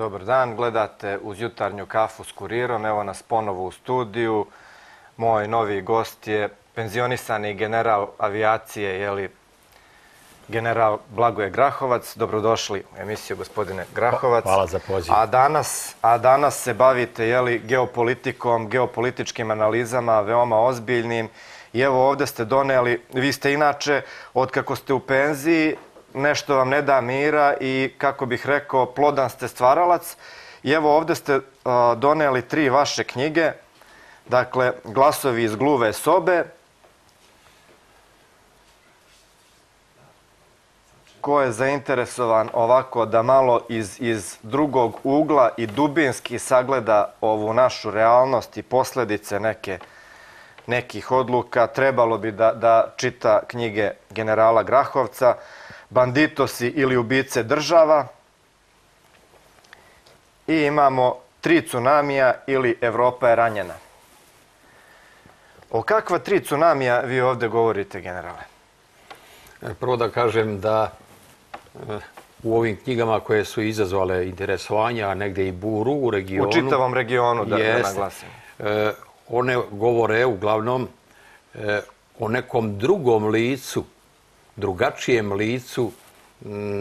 Dobar dan, gledate uz jutarnju kafu s kurirom, evo nas ponovo u studiju. Moj novi gost je penzionisani general avijacije, jeli, general Blagoje Grahovac. Dobrodošli u emisiju, gospodine Grahovac. Hvala za poziv. A danas, a danas se bavite jeli, geopolitikom, geopolitičkim analizama, veoma ozbiljnim. I evo ovde ste doneli, vi ste inače, od kako ste u penziji, nešto vam ne da mira i, kako bih rekao, plodan ste stvaralac. I evo ovde ste a, doneli tri vaše knjige, dakle, Glasovi iz gluve sobe, ko je zainteresovan ovako da malo iz, iz drugog ugla i dubinski sagleda ovu našu realnost i posledice neke, nekih odluka, trebalo bi da, da čita knjige generala Grahovca, Banditosi ili ubice država i imamo Tri tsunamija ili Evropa je ranjena. O kakva tri tsunamija vi ovde govorite, generale? Prvo da kažem da e, u ovim knjigama koje su izazvale interesovanja, a negde i buru u regionu... U čitavom regionu, da, da naglasim. E, one govore uglavnom e, o nekom drugom licu, drugačijem licu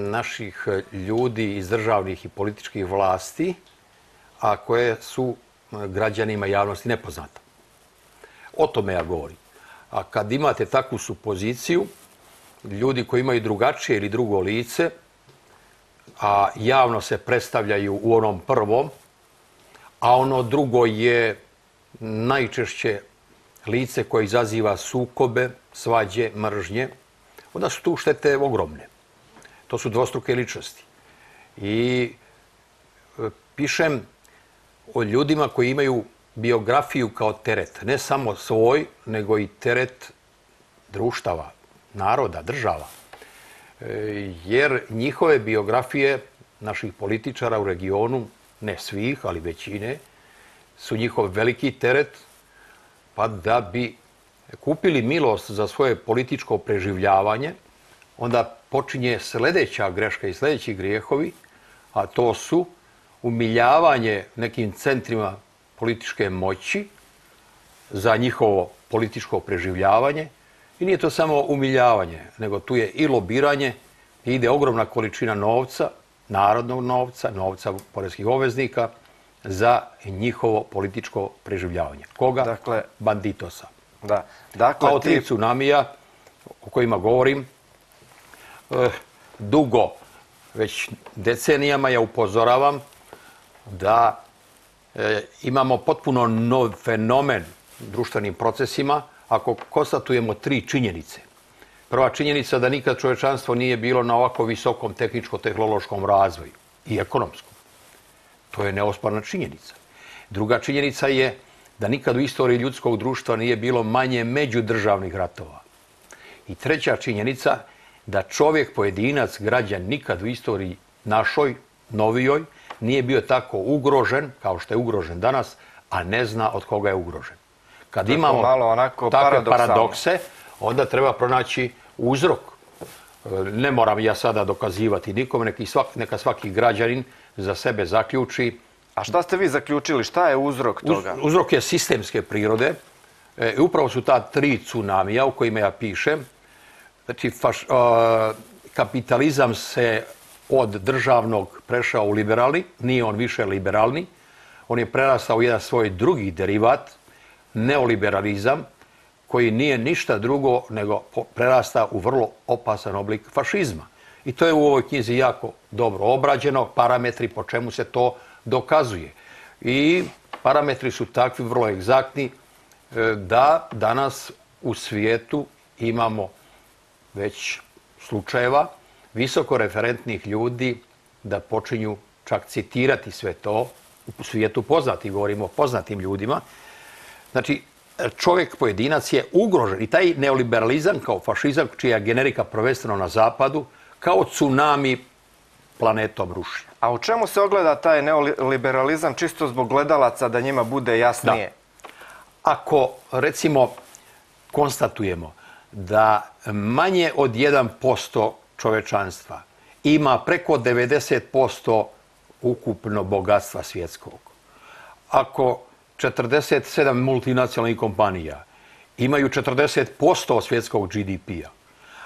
naših ljudi iz državnih i političkih vlasti, a koje su građanima javnosti nepoznata. O tome ja govorim. A kad imate takvu supoziciju, ljudi koji imaju drugačije ili drugo lice, a javno se predstavljaju u onom prvom, a ono drugo je najčešće lice koje izaziva sukobe, svađe, mržnje, onda su tu štete ogromne. To su dvostruke ličnosti. I e, pišem o ljudima koji imaju biografiju kao teret. Ne samo svoj, nego i teret društava, naroda, država. E, jer njihove biografije naših političara u regionu, ne svih, ali većine, su njihov veliki teret, pa da bi kupili milost za svoje političko preživljavanje, onda počinje sledeća greška i sledeći grijehovi, a to su umiljavanje nekim centrima političke moći za njihovo političko preživljavanje. I nije to samo umiljavanje, nego tu je i lobiranje, ide ogromna količina novca, narodnog novca, novca porezkih obveznika, za njihovo političko preživljavanje. Koga? Dakle, banditosa. Da. Dakle, Kao ti... tsunamija o kojima govorim, eh, dugo, već decenijama ja upozoravam da e, imamo potpuno nov fenomen društvenim procesima ako konstatujemo tri činjenice. Prva činjenica da nikad čovečanstvo nije bilo na ovako visokom tehničko-tehnološkom razvoju i ekonomskom. To je neosporna činjenica. Druga činjenica je da nikad u istoriji ljudskog društva nije bilo manje međudržavnih ratova. I treća činjenica da čovjek, pojedinac, građan nikad u istoriji našoj, novijoj, nije bio tako ugrožen kao što je ugrožen danas, a ne zna od koga je ugrožen. Kad imamo malo onako takve paradokse, onda treba pronaći uzrok. Ne moram ja sada dokazivati nikome, neka svaki, neka svaki građanin za sebe zaključi. A šta ste vi zaključili? Šta je uzrok toga? Uz, uzrok je sistemske prirode. E, upravo su ta tri tsunamija u kojima ja pišem. Znači, faš, kapitalizam se od državnog prešao u liberalni, nije on više liberalni, on je prerastao u jedan svoj drugi derivat, neoliberalizam, koji nije ništa drugo nego prerasta u vrlo opasan oblik fašizma. I to je u ovoj knjizi jako dobro obrađeno, parametri po čemu se to dokazuje. I parametri su takvi vrlo egzaktni e, da danas u svijetu imamo već slučajeva visoko referentnih ljudi da počinju čak citirati sve to, u svijetu poznati, govorimo o poznatim ljudima. Znači, čovjek, pojedinac je ugrožen i taj neoliberalizam kao fašizam, čija generika prvenstveno na zapadu, kao tsunami planetom ruši. A u čemu se ogleda taj neoliberalizam čisto zbog gledalaca da njima bude jasnije? Ako, recimo, konstatujemo da manje od 1% čovečanstva ima preko 90% ukupno bogatstva svjetskog. Ako 47 multinacionalnih kompanija imaju 40% svjetskog GDP-a,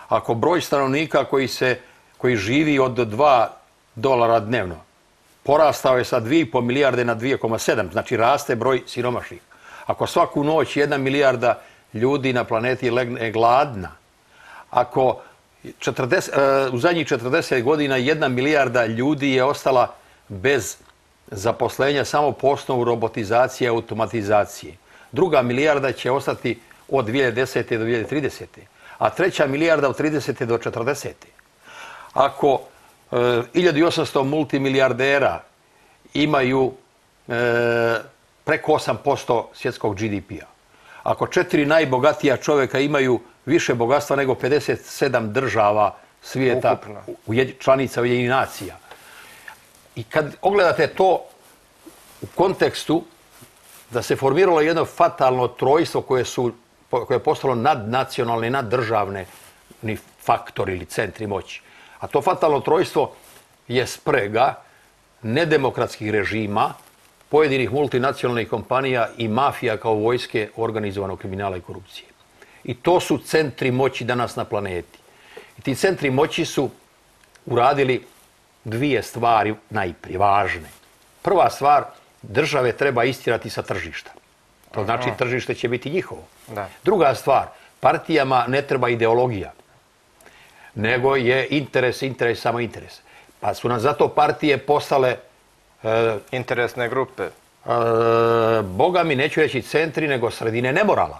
ako broj stanovnika koji, se, koji živi od 2 dolara dnevno porastao je sa 2,5 milijarde na 2,7, znači raste broj siromašnih. Ako svaku noć jedna milijarda ljudi na planeti legne gladna, ako 40, u zadnjih 40 godina jedna milijarda ljudi je ostala bez zaposlenja samo po osnovu robotizacije i automatizacije. Druga milijarda će ostati od 2010. do 2030. A treća milijarda od 30. do 40. Ako 1800 multimilijardera imaju e, preko 8% svjetskog GDP-a. Ako četiri najbogatija čovjeka imaju više bogatstva nego 57 država svijeta, članica Ujedinjenih nacija. I kad ogledate to u kontekstu da se formiralo jedno fatalno trojstvo koje, su, koje je postalo nadnacionalne, naddržavne ni faktor ili centri moći. A to fatalno trojstvo je sprega nedemokratskih režima, pojedinih multinacionalnih kompanija i mafija kao vojske organizovanog kriminala i korupcije. I to su centri moći danas na planeti. I ti centri moći su uradili dvije stvari najprije važne. Prva stvar, države treba istirati sa tržišta. To znači tržište će biti njihovo. Druga stvar, partijama ne treba ideologija, nego je interes, interes, samo interes. Pa su nam zato partije postale... E, Interesne grupe. E, boga mi neću reći centri, nego sredine nemorala.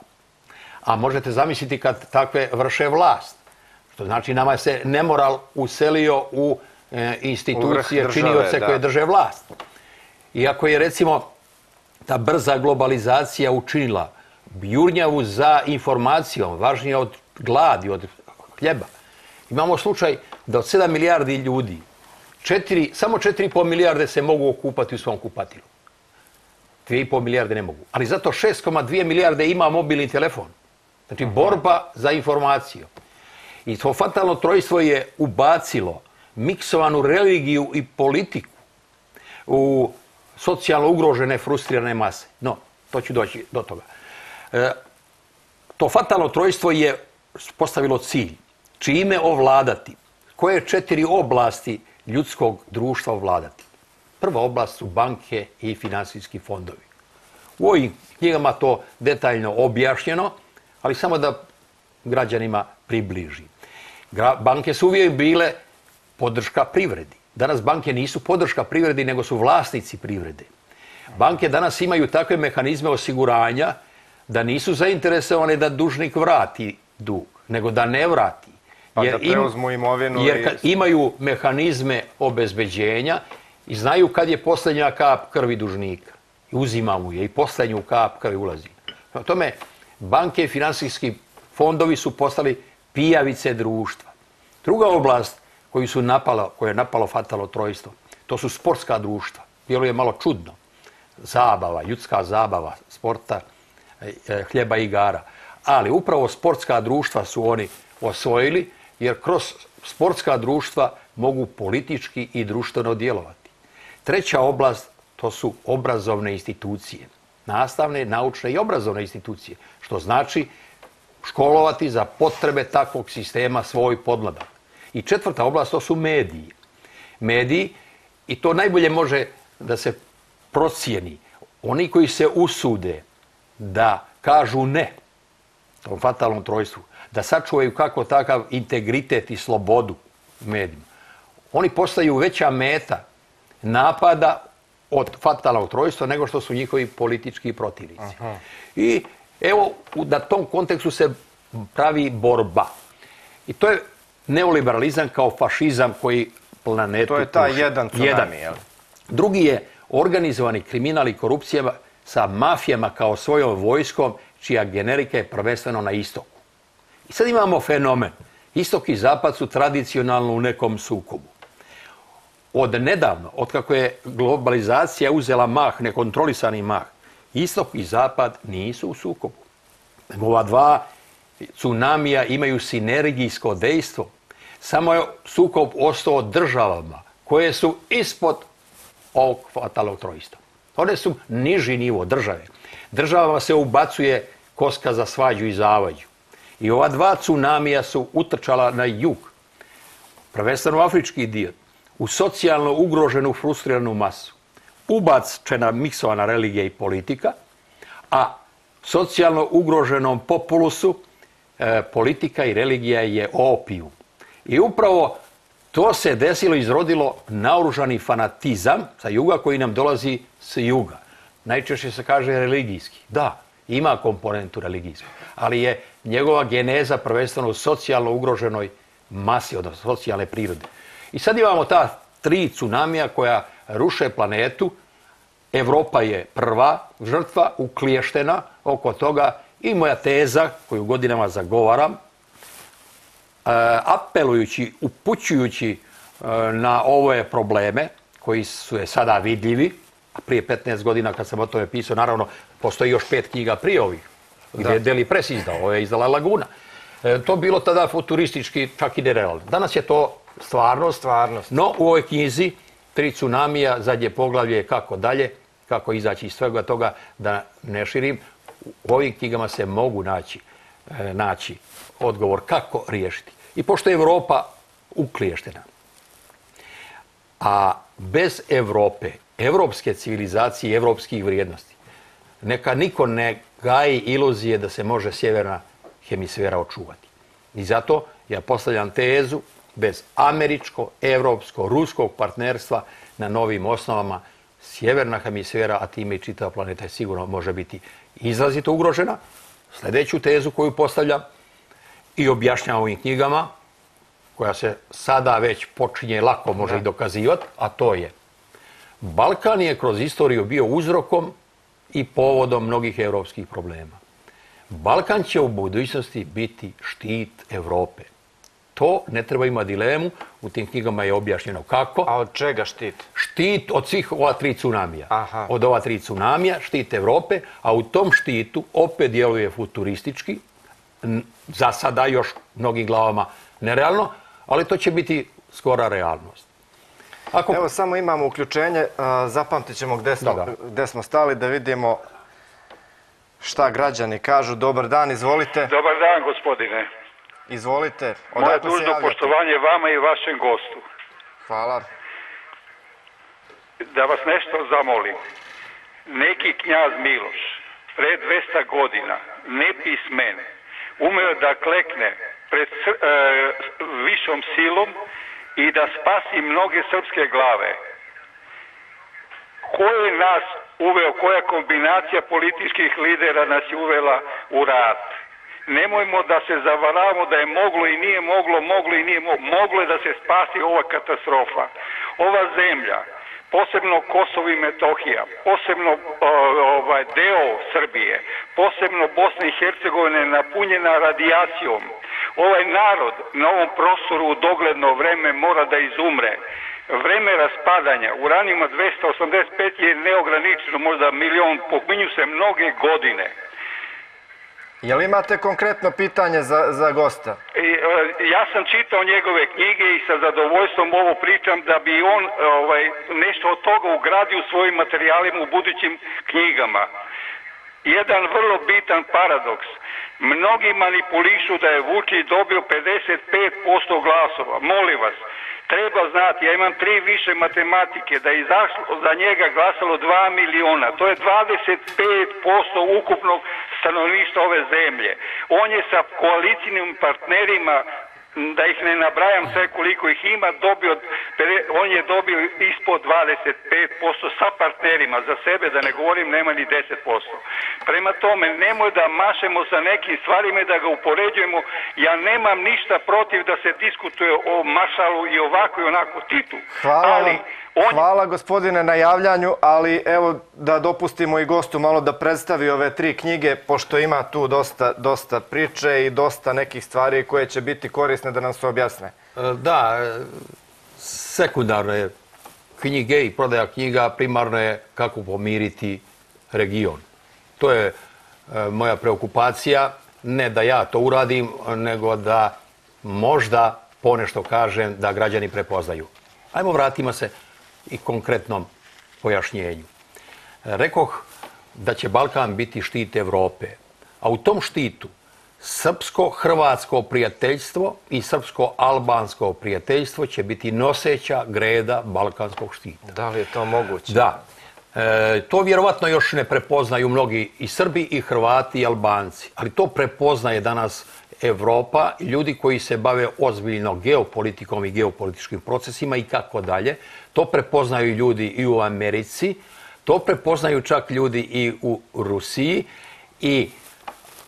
A možete zamisliti kad takve vrše vlast. Što znači nama se nemoral uselio u e, institucije, činioce koje drže vlast. Iako je recimo ta brza globalizacija učinila jurnjavu za informacijom, važnija od gladi, od hljeba. Imamo slučaj da od 7 milijardi ljudi, samo 4,5 milijarde se mogu okupati u svom kupatilu. 2,5 milijarde ne mogu. Ali zato 6,2 milijarde ima mobilni telefon. Znači borba za informaciju. I to fatalno trojstvo je ubacilo miksovanu religiju i politiku u socijalno ugrožene, frustrirane mase. No, to ću doći do toga. E, to fatalno trojstvo je postavilo cilj. Čime ovladati? Koje četiri oblasti ljudskog društva ovladati? Prva oblast su banke i financijski fondovi. U ovim knjigama to detaljno objašnjeno, ali samo da građanima približi. Banke su uvijek bile podrška privredi. Danas banke nisu podrška privredi, nego su vlasnici privrede. Banke danas imaju takve mehanizme osiguranja da nisu zainteresovane da dužnik vrati dug, nego da ne vrati. Pa jer da preuzmu imovinu. Jer imaju mehanizme obezbeđenja i znaju kad je posljednja kap krvi dužnika. I uzima mu je i posljednju kap krvi ulazi. Na tome, banke i financijski fondovi su postali pijavice društva. Druga oblast koju su napalo, koje je napalo fatalo trojstvo, to su sportska društva. Bilo je malo čudno. Zabava, ljudska zabava, sporta, e, e, hljeba i igara. Ali upravo sportska društva su oni osvojili, jer kroz sportska društva mogu politički i društveno djelovati. Treća oblast to su obrazovne institucije. Nastavne, naučne i obrazovne institucije. Što znači školovati za potrebe takvog sistema svoj podmladak. I četvrta oblast to su mediji. Mediji, i to najbolje može da se procijeni. Oni koji se usude da kažu ne tom fatalnom trojstvu, da sačuvaju kako takav integritet i slobodu medijima. Oni postaju veća meta napada od fatalnog trojstva nego što su njihovi politički protivnici. I evo, na tom kontekstu se pravi borba. I to je neoliberalizam kao fašizam koji planetu... To je taj jedan tsunami, jedan. Drugi je organizovani kriminal i korupcija sa mafijama kao svojom vojskom, čija generika je prvenstveno na istoku. Sad imamo fenomen. Istok i zapad su tradicionalno u nekom sukobu. Od nedavno, od kako je globalizacija uzela mah, nekontrolisani mah, istok i zapad nisu u sukobu. Ova dva tsunamija imaju sinergijsko dejstvo. Samo je sukob ostao državama koje su ispod ovog fatalnog trojstva. One su niži nivo države. Država se ubacuje koska za svađu i zavađu. I ova dva tsunamija su utrčala na jug, prvenstveno afrički dio, u socijalno ugroženu, frustriranu masu. Ubačena miksovana religija i politika, a socijalno ugroženom populusu e, politika i religija je opiju. I upravo to se desilo, izrodilo naoružani fanatizam sa juga koji nam dolazi s juga. Najčešće se kaže religijski. Da, ima komponentu religijsku, ali je njegova geneza prvenstveno u socijalno ugroženoj masi, odnosno socijalne prirode. I sad imamo ta tri tsunamija koja ruše planetu. Evropa je prva žrtva, ukliještena oko toga i moja teza koju godinama zagovaram, e, apelujući, upućujući e, na ove probleme koji su je sada vidljivi, a prije 15 godina kad sam o tome pisao, naravno, postoji još pet knjiga prije ovih, gdje je Deli Pres izdao, ovo je izdala Laguna. E, to bilo tada futuristički, čak i nerealno. Danas je to stvarnost, Stvarnost. no u ovoj knjizi Tri tsunamija, zadnje poglavlje kako dalje, kako izaći iz svega toga, da ne širim, u ovim knjigama se mogu naći, e, naći odgovor kako riješiti. I pošto je Europa ukliještena, a bez Europe, evropske civilizacije i evropskih vrijednosti, neka niko ne gaji iluzije da se može sjeverna hemisfera očuvati. I zato ja postavljam tezu bez američko, evropsko, ruskog partnerstva na novim osnovama sjeverna hemisfera, a time i čitava planeta je sigurno može biti izrazito ugrožena. Sljedeću tezu koju postavljam i objašnjavam ovim knjigama, koja se sada već počinje lako može i dokazivati, a to je Balkan je kroz istoriju bio uzrokom i povodom mnogih europskih problema. Balkan će u budućnosti biti štit Europe. To ne treba ima dilemu, u tim knjigama je objašnjeno kako. A od čega štit? Štit od svih ova tri tsunamija. Aha. Od ova tri tsunamija, štit Europe, a u tom štitu opet djeluje futuristički, za sada još mnogim glavama nerealno, ali to će biti skora realnost. Ako Evo samo imamo uključenje, zapamtit ćemo gdje smo, Da, da. gdje smo stali da vidimo šta građani kažu. Dobar dan, izvolite. Dobar dan, gospodine. Izvolite. Moje Odakle se dužno poštovanje vama i vašem gostu. Hvala. Da vas nešto zamolim. Neki knjaz Miloš, pred 200 godina, nepismen, umeo da klekne pred e, višom silom i da spasi mnoge srpske glave. Ko je nas uveo, koja kombinacija političkih lidera nas je uvela u rat? Nemojmo da se zavaravamo da je moglo i nije moglo, moglo i nije moglo. Moglo je da se spasi ova katastrofa. Ova zemlja, posebno Kosovo i Metohija, posebno ovaj deo Srbije, posebno Bosna i Hercegovina je napunjena radijacijom. Ovaj narod na ovom prostoru u dogledno vreme mora da izumre. Vreme raspadanja uranijuma 285 je neograničeno, možda milion, pominju se mnoge godine. Jel imate konkretno pitanje za, za gosta? E, ja sam čitao njegove knjige i sa zadovoljstvom ovo pričam da bi on ovaj, nešto od toga ugradio u svojim materijalima u budućim knjigama. Jedan vrlo bitan paradoks. Mnogi manipulišu da je Vučić dobio 55% glasova. Molim vas, treba znati, ja imam tri više matematike, da je izašlo za njega glasalo 2 miliona. To je 25% ukupnog stanovništva ove zemlje. On je sa koalicijnim partnerima da ih ne nabrajam sve koliko ih ima, dobio, on je dobio ispod 25% sa partnerima, za sebe da ne govorim nema ni 10%. Prema tome, nemoj da mašemo sa nekim stvarima i da ga upoređujemo, ja nemam ništa protiv da se diskutuje o Mašalu i ovako i onako Titu. Hvala Ali. On Hvala gospodine na javljanju, ali evo da dopustimo i gostu malo da predstavi ove tri knjige, pošto ima tu dosta, dosta priče i dosta nekih stvari koje će biti korisne da nam se objasne. E, Da, e, sekundarno je knjige i prodaja knjiga, primarno je kako pomiriti region. To je e, moja preokupacija, ne da ja to uradim, nego da možda ponešto kažem da građani prepoznaju. Ajmo vratimo se i konkretnom pojašnjenju. Rekoh da će Balkan biti štit Evrope, a u tom štitu srpsko-hrvatsko prijateljstvo i srpsko-albansko prijateljstvo će biti noseća greda balkanskog štita. Da li je to moguće? Da. E, to vjerovatno još ne prepoznaju mnogi i Srbi i Hrvati i Albanci, ali to prepoznaje danas Evropa ljudi koji se bave ozbiljno geopolitikom i geopolitičkim procesima i kako dalje. To prepoznaju ljudi i u Americi, to prepoznaju čak ljudi i u Rusiji i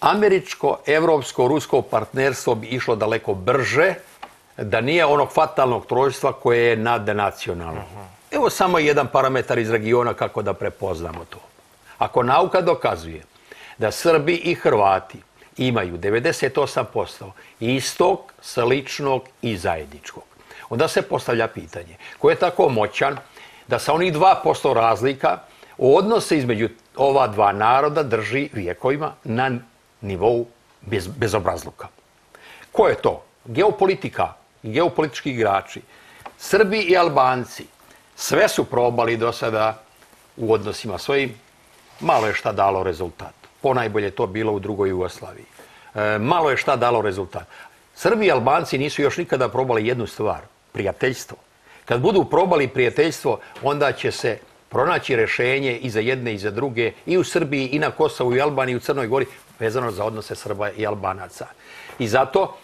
američko-evropsko-rusko partnerstvo bi išlo daleko brže da nije onog fatalnog trojstva koje je nadnacionalno. Evo samo jedan parametar iz regiona kako da prepoznamo to. Ako nauka dokazuje da Srbi i Hrvati imaju 98% istog, sličnog i zajedničkog, onda se postavlja pitanje ko je tako moćan da sa onih 2% razlika odnose između ova dva naroda drži vijekovima na nivou bez, bezobrazluka. Ko je to? Geopolitika geopolitički igrači. Srbi i Albanci sve su probali do sada u odnosima svojim. Malo je šta dalo rezultat. Ponajbolje to bilo u drugoj Jugoslaviji. E, malo je šta dalo rezultat. Srbi i Albanci nisu još nikada probali jednu stvar. Prijateljstvo. Kad budu probali prijateljstvo, onda će se pronaći rešenje i za jedne i za druge i u Srbiji i na Kosovu i Albaniji i u Crnoj Gori vezano za odnose Srba i Albanaca. I zato,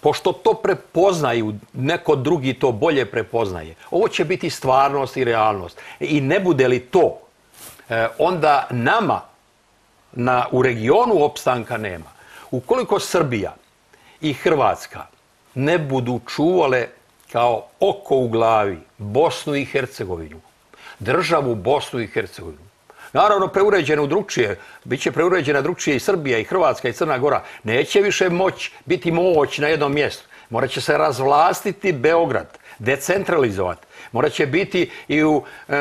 pošto to prepoznaju, neko drugi to bolje prepoznaje, ovo će biti stvarnost i realnost. I ne bude li to, e, onda nama na, u regionu opstanka nema. Ukoliko Srbija i Hrvatska ne budu čuvale kao oko u glavi Bosnu i Hercegovinu, državu Bosnu i Hercegovinu, Naravno, preuređena u drugčije, bit će preuređena drugčije i Srbija, i Hrvatska, i Crna Gora. Neće više moć biti moć na jednom mjestu. Morat će se razvlastiti Beograd, decentralizovati. Morat će biti i u e,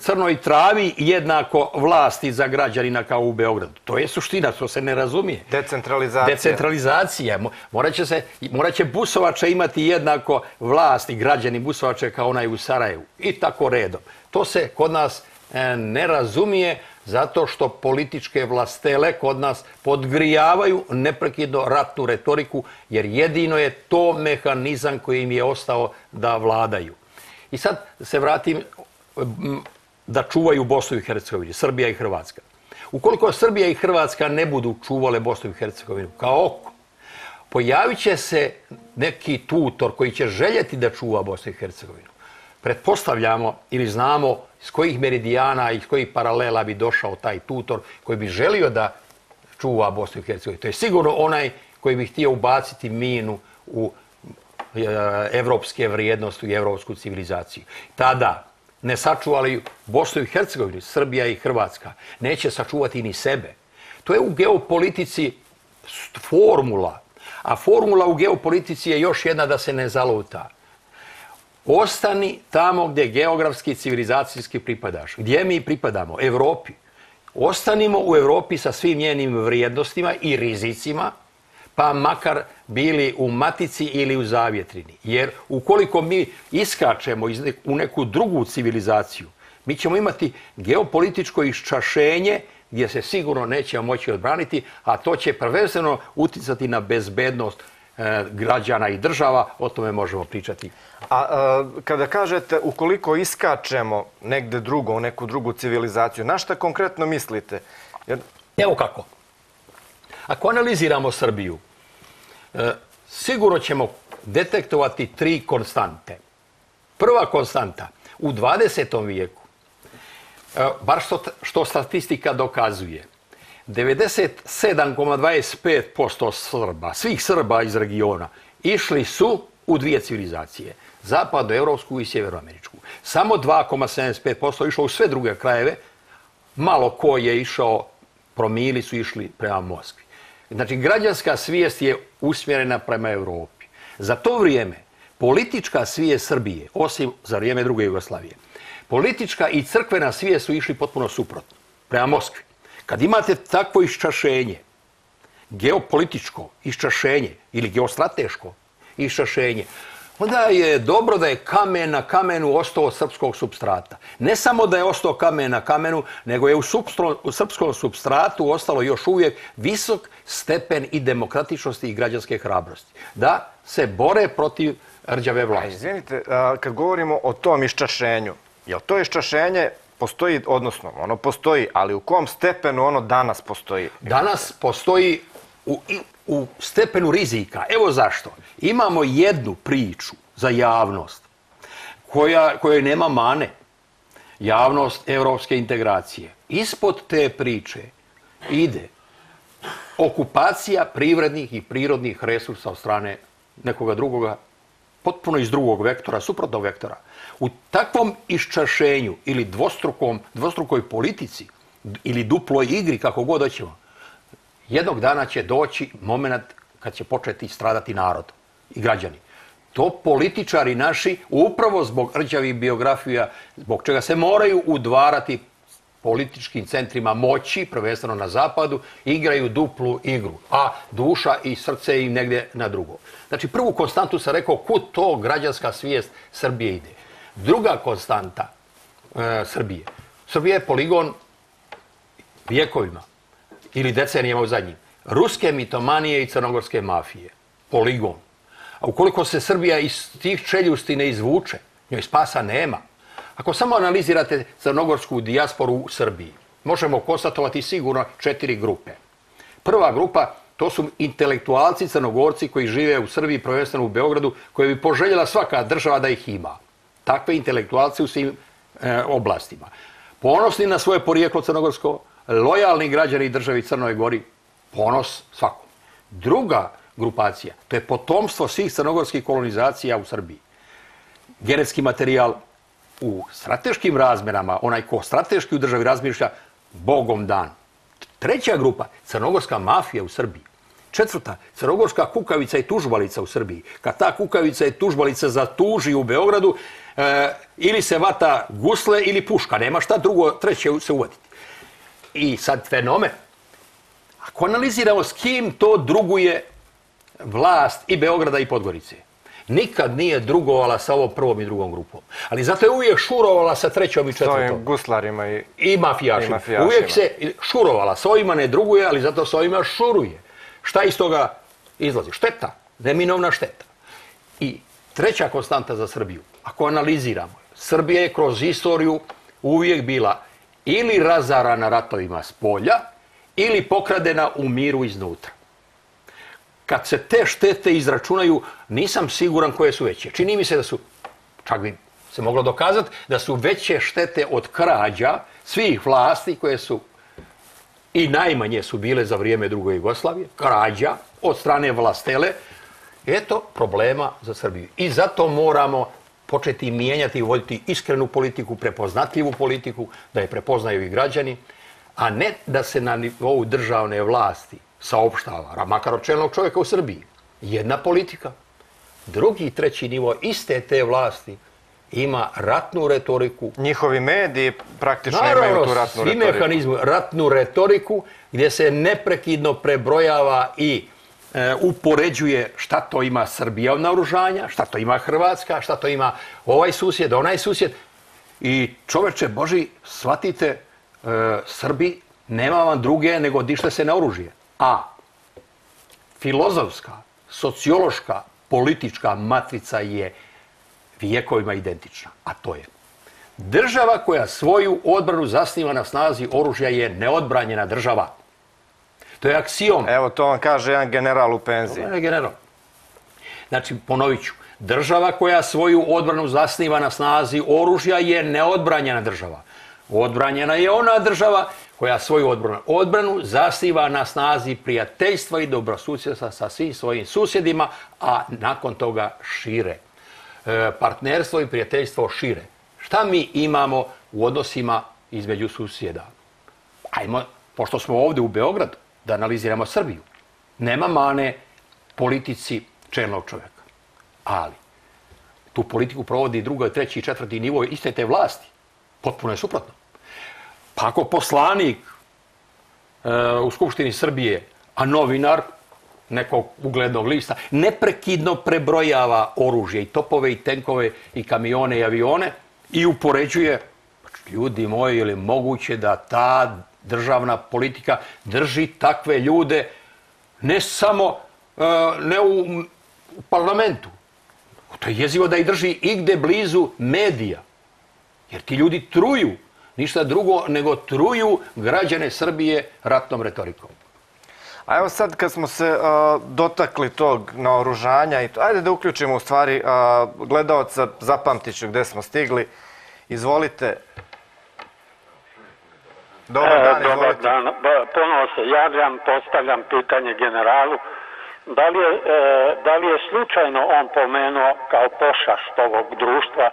Crnoj Travi jednako vlasti za građanina kao u Beogradu. To je suština, to se ne razumije. Decentralizacija. Decentralizacija. Morat će, se, morat će Busovača imati jednako vlasti građani Busovače kao onaj u Sarajevu. I tako redom. To se kod nas E, ne razumije zato što političke vlastele kod nas podgrijavaju neprekidno ratnu retoriku jer jedino je to mehanizam koji im je ostao da vladaju. I sad se vratim da čuvaju Bosnu i Hercegovinu, Srbija i Hrvatska. Ukoliko Srbija i Hrvatska ne budu čuvale Bosnu i Hercegovinu kao oko, pojavit će se neki tutor koji će željeti da čuva Bosnu i Hercegovinu. Pretpostavljamo ili znamo iz kojih meridijana, iz kojih paralela bi došao taj tutor koji bi želio da čuva Bosnu i Hercegovinu. To je sigurno onaj koji bi htio ubaciti minu u evropske vrijednosti i evropsku civilizaciju. Tada ne sačuvali Bosnu i Hercegovinu, Srbija i Hrvatska, neće sačuvati ni sebe. To je u geopolitici formula, a formula u geopolitici je još jedna da se ne zaluta. Ostani tamo gdje geografski civilizacijski pripadaš. Gdje mi pripadamo? Europi. Ostanimo u Europi sa svim njenim vrijednostima i rizicima, pa makar bili u matici ili u zavjetrini. Jer ukoliko mi iskačemo u neku drugu civilizaciju, mi ćemo imati geopolitičko iščašenje gdje se sigurno nećemo moći odbraniti, a to će prvenstveno uticati na bezbednost E, građana i država, o tome možemo pričati. A, kada kažete ukoliko iskačemo negde drugo, u neku drugu civilizaciju, na šta konkretno mislite? Jer... Evo kako. Ako analiziramo Srbiju, e, sigurno ćemo detektovati tri konstante. Prva konstanta, u 20. vijeku, e, bar što, što statistika dokazuje, 97,25% Srba, svih Srba iz regiona, išli su u dvije civilizacije. Zapadnoevropsku i sjeveroameričku. Samo 2,75% išlo u sve druge krajeve. Malo ko je išao, promili su išli prema Moskvi. Znači, građanska svijest je usmjerena prema Europi. Za to vrijeme, politička svijest Srbije, osim za vrijeme druge Jugoslavije, politička i crkvena svijest su išli potpuno suprotno, prema Moskvi. Kad imate takvo iščašenje, geopolitičko iščašenje ili geostrateško iščašenje, onda je dobro da je kamen na kamenu ostao srpskog substrata. Ne samo da je ostao kamen na kamenu, nego je u, u srpskom substratu ostalo još uvijek visok stepen i demokratičnosti i građanske hrabrosti. Da se bore protiv rđave A vlasti. izvinite, a, kad govorimo o tom iščašenju, jel to iščašenje postoji, odnosno ono postoji, ali u kom stepenu ono danas postoji? Danas postoji u, u stepenu rizika. Evo zašto. Imamo jednu priču za javnost koja, kojoj nema mane. Javnost evropske integracije. Ispod te priče ide okupacija privrednih i prirodnih resursa od strane nekoga drugoga, potpuno iz drugog vektora, suprotnog vektora. U takvom iščašenju ili dvostrukom, dvostrukoj politici ili duploj igri, kako god hoćemo, jednog dana će doći moment kad će početi stradati narod i građani. To političari naši, upravo zbog rđavih biografija, zbog čega se moraju udvarati političkim centrima moći, prvenstveno na zapadu, igraju duplu igru, a duša i srce im negdje na drugo. Znači, prvu konstantu sam rekao, kud to građanska svijest Srbije ide. Druga konstanta e, Srbije. Srbija je poligon vjekovima ili decenijama u zadnjim. Ruske mitomanije i crnogorske mafije. Poligon. A ukoliko se Srbija iz tih čeljusti ne izvuče, njoj spasa nema. Ako samo analizirate crnogorsku dijasporu u Srbiji, možemo konstatovati sigurno četiri grupe. Prva grupa, to su intelektualci crnogorci koji žive u Srbiji, prvenstveno u Beogradu, koje bi poželjela svaka država da ih ima. Takve intelektualci u svim e, oblastima. Ponosni na svoje porijeklo crnogorsko, lojalni građani državi Crnoj Gori, ponos svakom. Druga grupacija, to je potomstvo svih crnogorskih kolonizacija u Srbiji. Genetski materijal u strateškim razmerama, onaj ko strateški u državi razmišlja, bogom dan. Treća grupa, crnogorska mafija u Srbiji. Četvrta, crnogorska kukavica i tužbalica u Srbiji. Kad ta kukavica i tužbalica zatuži u Beogradu, e, ili se vata gusle ili puška. Nema šta drugo, treće se uvatiti. I sad fenomen. Ako analiziramo s kim to druguje vlast i Beograda i Podgorice, nikad nije drugovala sa ovom prvom i drugom grupom. Ali zato je uvijek šurovala sa trećom i S ovim četvrtom. guslarima i... I mafijašima. I mafijašima. Uvijek se šurovala. S ovima ne druguje, ali zato s ovima šuruje. Šta iz toga izlazi? Šteta. Neminovna šteta. I treća konstanta za Srbiju. Ako analiziramo, Srbija je kroz istoriju uvijek bila ili razarana ratovima s polja, ili pokradena u miru iznutra. Kad se te štete izračunaju, nisam siguran koje su veće. Čini mi se da su, čak bi se moglo dokazati, da su veće štete od krađa svih vlasti koje su i najmanje su bile za vrijeme druge Jugoslavije, krađa od strane vlastele, eto problema za Srbiju. I zato moramo početi mijenjati i voditi iskrenu politiku, prepoznatljivu politiku, da je prepoznaju i građani, a ne da se na nivou državne vlasti saopštava, makar od čelnog čovjeka u Srbiji, jedna politika. Drugi i treći nivo iste te vlasti ima ratnu retoriku, Njihovi mediji praktično imaju tu ratnu svi retoriku. mehanizmi, ratnu retoriku gdje se neprekidno prebrojava i e, upoređuje šta to ima Srbija od naoružanja, šta to ima Hrvatska, šta to ima ovaj susjed, onaj susjed. I čoveče Boži, shvatite, e, Srbi nema vam druge nego dište se na oružje. A filozofska, sociološka, politička matrica je vijekovima identična, a to je Država koja svoju odbranu zasniva na snazi oružja je neodbranjena država. To je aksijom. Evo, to vam kaže jedan general u penziji. Ne, general. Znači, ponovit ću. Država koja svoju odbranu zasniva na snazi oružja je neodbranjena država. Odbranjena je ona država koja svoju odbranu, odbranu zasniva na snazi prijateljstva i dobrosusjedstva sa svim svojim susjedima, a nakon toga šire. E, partnerstvo i prijateljstvo šire. Šta mi imamo u odnosima između susjeda? Ajmo, pošto smo ovdje u Beogradu, da analiziramo Srbiju. Nema mane politici čelnog čovjeka. Ali, tu politiku provodi drugi, treći, četvrti nivo iste te vlasti. Potpuno je suprotno. Pa ako poslanik e, u Skupštini Srbije, a novinar, nekog uglednog lista, neprekidno prebrojava oružje i topove i tenkove i kamione i avione i upoređuje ljudi moji, je li moguće da ta državna politika drži takve ljude ne samo e, ne u, parlamentu. To je jezivo da ih drži igde blizu medija. Jer ti ljudi truju, ništa drugo nego truju građane Srbije ratnom retorikom. A evo sad kad smo se uh, dotakli tog naoružanja i to, ajde da uključimo u stvari uh, gledaoca, zapamtiću gde smo stigli. Izvolite. Dobar dan, E, Dobar izvolite. dan. Ponovo se javljam, postavljam pitanje generalu. Da li, je, e, da li je slučajno on pomenuo kao pošast ovog društva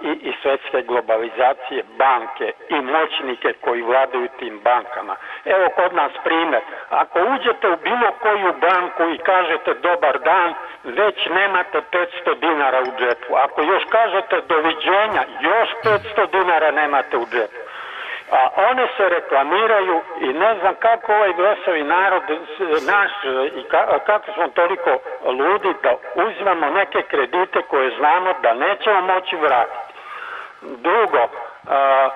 i, i svetske globalizacije banke i moćnike koji vladaju tim bankama? Evo kod nas primjer. Ako uđete u bilo koju banku i kažete dobar dan, već nemate 500 dinara u džepu. Ako još kažete doviđenja, još 500 dinara nemate u džepu a one se reklamiraju i ne znam kako ovaj glasovi narod naš i ka- kako smo toliko ludi da uzimamo neke kredite koje znamo da nećemo moći vratiti. Drugo, a,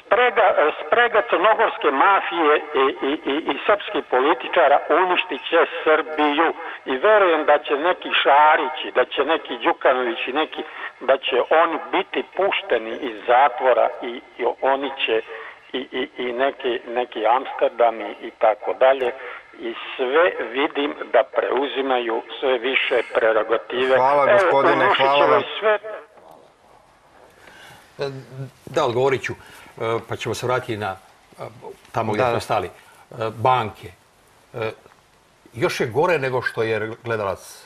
sprega, sprega crnogorske mafije i, i, i, i srpskih političara uništit će Srbiju i verujem da će neki Šarići, da će neki Đukanovići, neki, da će oni biti pušteni iz zatvora i, i oni će i, i, i neki, neki Amsterdami i tako dalje i sve vidim da preuzimaju sve više prerogative. Hvala, gospodine, hvala vam. Sve, Da, odgovorit ću, pa ćemo se vratiti na e, tamo gdje Da, smo stali. E, Banke. Još je gore nego što je gledalac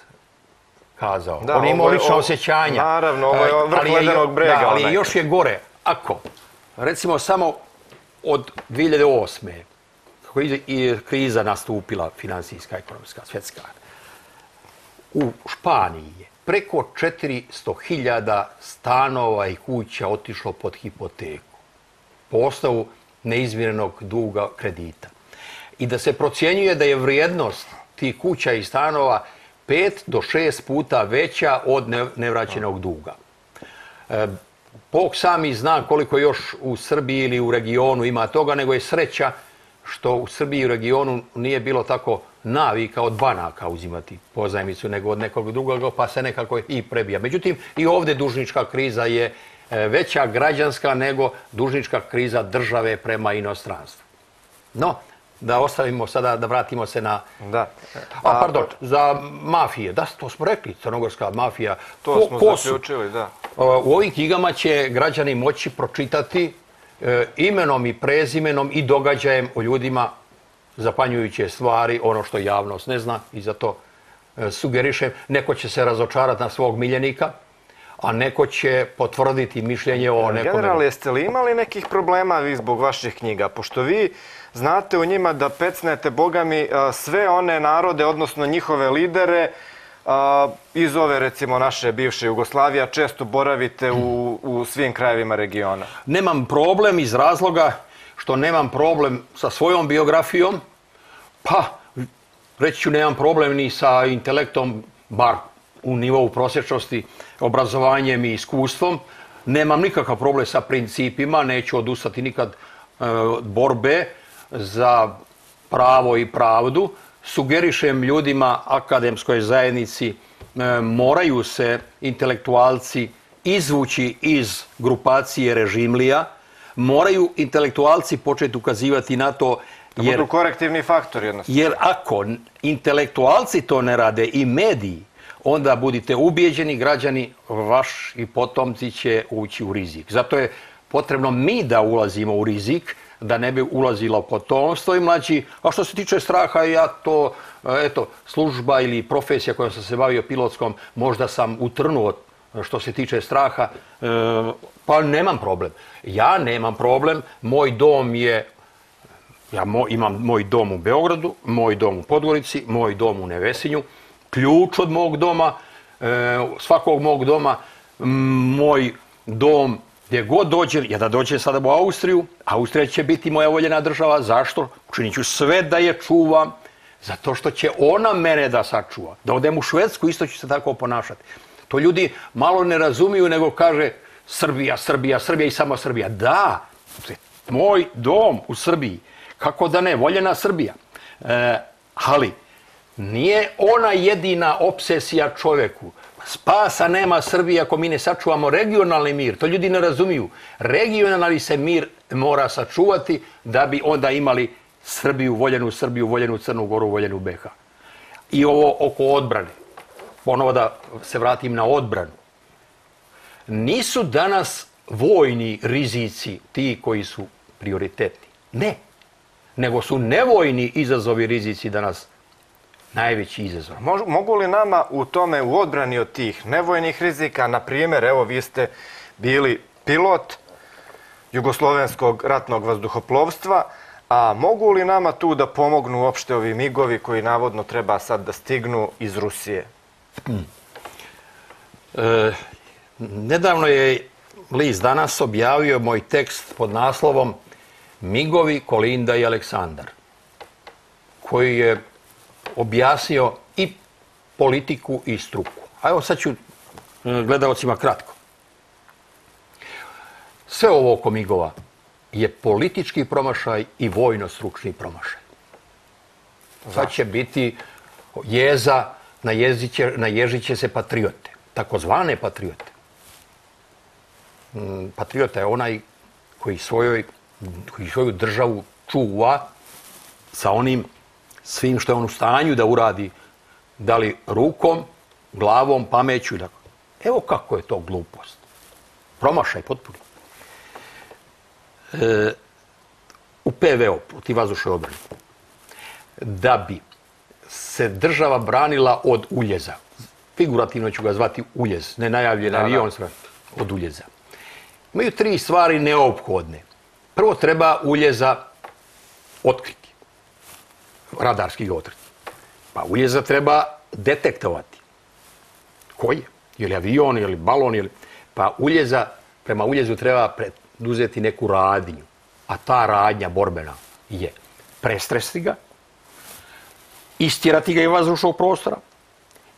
kazao. Da, On je imao ovo je- lična ovo- osjećanja. naravno, ovo je vrh ledenog brega Da, ali još je gore. Ako, recimo samo od 2008. kako je kriza nastupila, financijska, ekonomska, svjetska, u Španiji je preko 400.000 stanova i kuća otišlo pod hipoteku po osnovu neizmirenog duga kredita. I da se procjenjuje da je vrijednost tih kuća i stanova 5 do 6 puta veća od ne- nevraćenog duga. E, Bog sami zna koliko još u Srbiji ili u regionu ima toga, nego je sreća što u Srbiji i u regionu nije bilo tako navika od banaka uzimati pozajmicu nego od nekog drugog, pa se nekako i prebija. Međutim, i ovdje dužnička kriza je veća građanska nego dužnička kriza države prema inostranstvu. No, da ostavimo sada, da vratimo se na... Da. A, pardon, za mafije. Da, to smo rekli, crnogorska mafija. To Ko- smo ko zaključili, da. U ovim knjigama će građani moći pročitati e, imenom i prezimenom i događajem o ljudima zapanjujuće stvari, ono što javnost ne zna i zato e, sugerišem, neko će se razočarati na svog miljenika, a neko će potvrditi mišljenje o nekome. General, jeste li imali nekih problema vi zbog vaših knjiga? Pošto vi znate u njima da pecnete, boga mi, a, sve one narode, odnosno njihove lidere, iz ove, recimo, naše bivše Jugoslavije, često boravite u, u svim krajevima regiona. Nemam problem iz razloga što nemam problem sa svojom biografijom, pa reći ću nemam problem ni sa intelektom, bar u nivou prosječnosti, obrazovanjem i iskustvom. Nemam nikakav problem sa principima, neću odustati nikad e, od borbe za pravo i pravdu. Sugerišem ljudima, akademskoj zajednici, e, moraju se intelektualci izvući iz grupacije režimlija, moraju intelektualci početi ukazivati na to Da jer budu korektivni faktori, jednostavno. jer ako intelektualci to ne rade i mediji, onda budite ubijeđeni građani, vaši potomci će ući u rizik. Zato je potrebno mi da ulazimo u rizik, da ne bi ulazilo potomstvo i mlađi. A što se tiče straha, ja to, eto, služba ili profesija kojom sam se bavio pilotskom, možda sam utrnuo što se tiče straha, e, pa nemam problem. Ja nemam problem, moj dom je ja imam moj dom u Beogradu, moj dom u Podgorici, moj dom u Nevesinju, ključ od mog doma, e, svakog mog doma, moj dom gdje god dođem, ja da dođem sada u Austriju, Austrija će biti moja voljena država, zašto? Učinit ću sve da je čuvam, Zato što će ona mene da sačuva. Da odem u Švedsku, isto ću se tako ponašati. To ljudi malo ne razumiju, nego kaže Srbija, Srbija, Srbija i samo Srbija. Da, moj dom u Srbiji. Kako da ne, voljena Srbija. E, ali, nije ona jedina obsesija čoveku. Spasa nema Srbije ako mi ne sačuvamo regionalni mir. To ljudi ne razumiju. Regionalni se mir mora sačuvati da bi onda imali Srbiju, voljenu Srbiju, voljenu Crnu Goru, voljenu BH. I ovo oko odbrane. Ponovo da se vratim na odbranu. Nisu danas vojni rizici ti koji su prioritetni. Ne. Nego su nevojni izazovi rizici danas najveći izazov. Mogu li nama u tome, u odbrani od tih nevojnih rizika, na primjer, evo vi ste bili pilot Jugoslovenskog ratnog vazduhoplovstva, a mogu li nama tu da pomognu uopšte ovi migovi koji navodno treba sad da stignu iz Rusije? E, nedavno je list danas objavio moj tekst pod naslovom Migovi, Kolinda i Aleksandar, koji je objasnio i politiku i struku. A evo sad ću e, gledalcima kratko. Sve ovo oko migova je politički promašaj i vojno-stručni promašaj. Sad će biti jeza, naježit će se patriote, takozvane patriote. Mm, Patriota je onaj koji, svojoj, koji svoju državu čuva sa onim svim što je on u stanju da uradi, da li rukom, glavom, pameću. Evo kako je to glupost. Promašaj potpuno. E, u PVO, protiv vazdušne odbrane, da bi se država branila od uljeza, figurativno ću ga zvati uljez, nenajavljen Da, da. avion, od uljeza. Imaju tri stvari neophodne. Prvo treba uljeza otkriti, radarski otkriti. Pa uljeza treba detektovati. Koji je? Je li avion, je li balon, je li... Pa uljeza, prema uljezu treba preduzeti neku radnju. A ta radnja borbena je prestresti ga, istjerati ga iz vazdušnog prostora,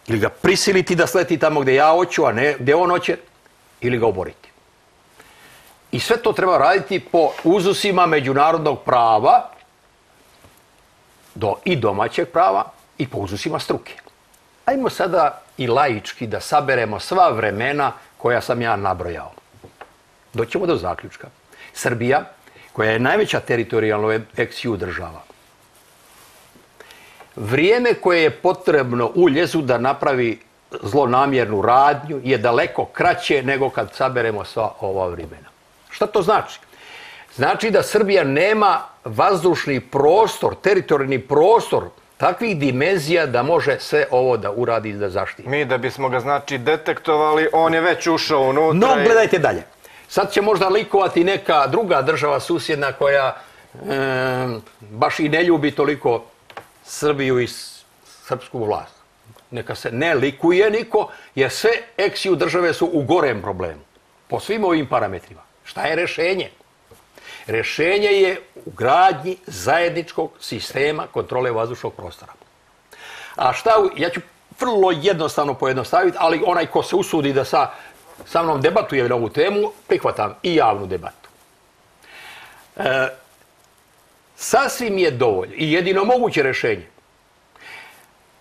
ili ga prisiliti da sleti tamo gdje ja hoću, a ne gdje on hoće, ili ga oboriti. I sve to treba raditi po uzusima međunarodnog prava, do, i domaćeg prava, i po uzusima struke. Ajmo sada i laički da saberemo sva vremena koja sam ja nabrojao. Doćemo do zaključka. Srbija, koja je najveća teritorijalno eksiju država, vrijeme koje je potrebno uljezu da napravi zlonamjernu radnju je daleko kraće nego kad saberemo sva ova vremena. Šta to znači? Znači da Srbija nema vazdušni prostor, teritorijalni prostor takvih dimenzija da može sve ovo da uradi i da zaštiti. Mi da bismo ga znači detektovali, on je već ušao unutra. No, i- gledajte dalje. Sad će možda likovati neka druga država susjedna koja baš i ne ljubi toliko Srbiju i srpsku vlast. Neka se ne likuje niko, jer sve eksiju države su u gorem problemu. Po svim ovim parametrima. Šta je rešenje? Rešenje je u gradnji zajedničkog sistema kontrole vazdušnog prostora. A šta, ja ću vrlo jednostavno pojednostaviti, ali onaj ko se usudi da sa, sa mnom debatuje na ovu temu, prihvatam i javnu debatu. E, sasvim je dovoljno i jedino moguće rešenje